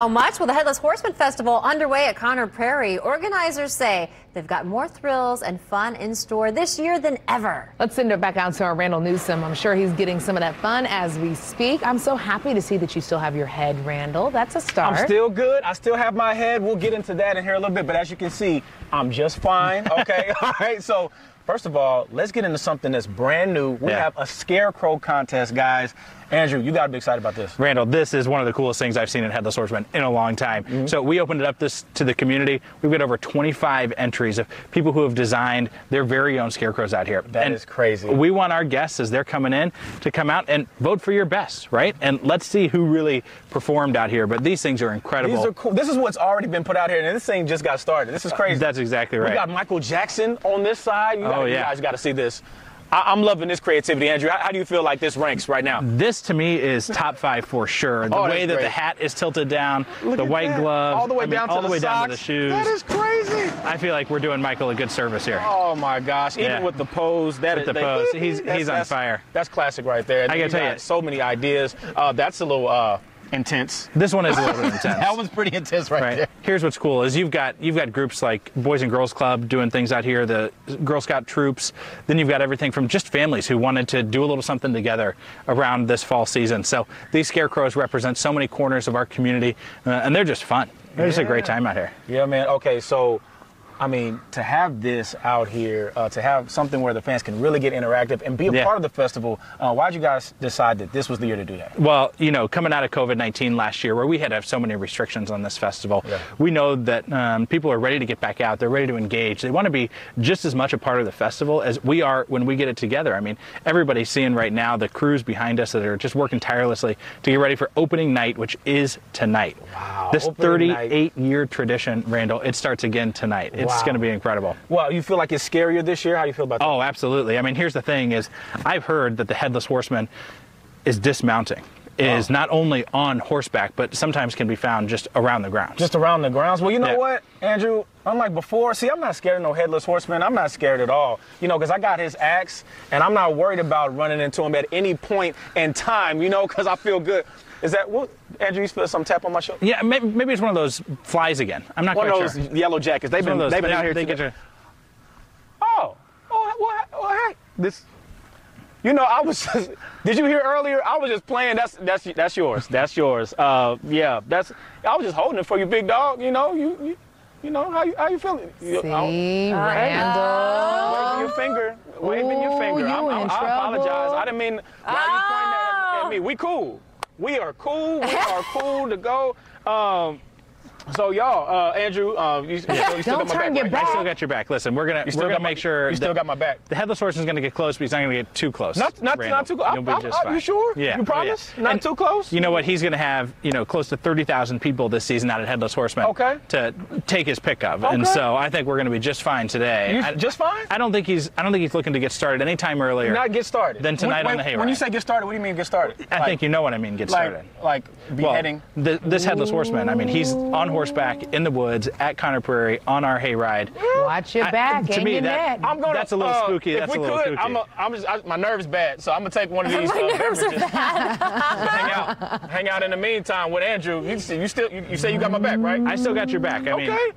How much? Well, the Headless Horseman Festival underway at Conner Prairie. Organizers say they've got more thrills and fun in store this year than ever. Let's send it back out to our Randall Newsom. I'm sure he's getting some of that fun as we speak. I'm so happy to see that you still have your head, Randall. That's a start. I'm still good. I still have my head. We'll get into that in here a little bit. But as you can see, I'm just fine. Okay. all right. So First of all, let's get into something that's brand new. We yeah. have a scarecrow contest, guys. Andrew, you got to be excited about this. Randall, this is one of the coolest things I've seen in Headless Horseman in a long time. Mm-hmm. So we opened it up this to the community. We've got over 25 entries of people who have designed their very own scarecrows out here. That and is crazy. We want our guests as they're coming in to come out and vote for your best, right? And let's see who really performed out here. But these things are incredible. These are cool. This is what's already been put out here, and this thing just got started. This is crazy. That's exactly right. We got Michael Jackson on this side. You oh, yeah. You guys got to see this. I, am loving this creativity, Andrew. How, how, do you feel like this ranks right now? This to me is top five for sure. The oh, way that great. the hat is tilted down, Look the white that. glove, all the way I down mean, to all the, way socks. down to the shoes. That is crazy. I feel like we're doing Michael a good service here. Oh my gosh! Even yeah. with the pose, that with the they, pose, he's he's on fire. That's classic right there. I gotta tell you, so many ideas. Uh, that's a little. Uh, intense. This one is a little bit intense. that was pretty intense right, right, there. Here's what's cool is you've got you've got groups like Boys and Girls Club doing things out here, the Girl Scout troops. Then you've got everything from just families who wanted to do a little something together around this fall season. So these scarecrows represent so many corners of our community, uh, and they're just fun. They're yeah. just a great time out here. Yeah, man. Okay, so I mean, to have this out here, uh, to have something where the fans can really get interactive and be a yeah. part of the festival, uh, why did you guys decide that this was the year to do that? Well, you know, coming out of COVID 19 last year, where we had to have so many restrictions on this festival, yeah. we know that um, people are ready to get back out. They're ready to engage. They want to be just as much a part of the festival as we are when we get it together. I mean, everybody's seeing right now the crews behind us that are just working tirelessly to get ready for opening night, which is tonight. Wow. This 38 year tradition, Randall, it starts again tonight. It's wow. going to be incredible. Well, you feel like it's scarier this year? How do you feel about that? Oh, absolutely. I mean, here's the thing is I've heard that the headless horseman is dismounting is oh. not only on horseback, but sometimes can be found just around the grounds. Just around the grounds. Well, you know yeah. what, Andrew? Unlike before, see, I'm not scared of no headless horseman. I'm not scared at all. You know, because I got his axe, and I'm not worried about running into him at any point in time. You know, because I feel good. Is that what Andrew? You feel some tap on my shoulder? Yeah, maybe, maybe, it's one of those flies again. I'm not one quite of those yellow jackets. They've been those, they've been out here. They get your... Oh, oh, what? Oh, hey, this. You know, I was. Just, did you hear earlier? I was just playing. That's that's that's yours. That's yours. Uh, yeah, that's. I was just holding it for you, big dog. You know, you. you you know how you how you feeling? You, See, Randall. Waving your finger, waving Ooh, your finger. You I'm, I'm, I apologize. I didn't mean. Why oh. you pointing at, at me? We cool. We are cool. We are cool to go. Um, so y'all, uh, Andrew, uh, you, you, still, you still Don't got my turn back, your right? back. I still got your back. Listen, we're gonna we're gonna make my, sure you still got my back. The headless horseman is gonna get close, but he's not gonna get too close. Not not, not too close. You'll be just fine. You sure? Yeah. You promise? Yeah. Not and too close. You know what? He's gonna have you know close to thirty thousand people this season out at Headless Horseman. Okay. To take his pick of, okay. and so I think we're gonna be just fine today. You, I, just fine? I don't think he's I don't think he's looking to get started any time earlier. Not get started. Than tonight when, on the hayride. When you say get started, what do you mean get started? I like, think you know what I mean. Get started. Like beheading. Well, this headless horseman. I mean, he's on horseback in the woods at Conner Prairie on our hayride. Watch your back. I, to me, that, I'm gonna, that's a little uh, spooky. If that's we a little could, kooky. I'm, a, I'm just, I, my nerves bad, so I'm gonna take one of these. my uh, nerves beverages. are bad. hang out, hang out in the meantime with Andrew. You, you still, you, you, say you got my back, right? I still got your back. I okay. mean,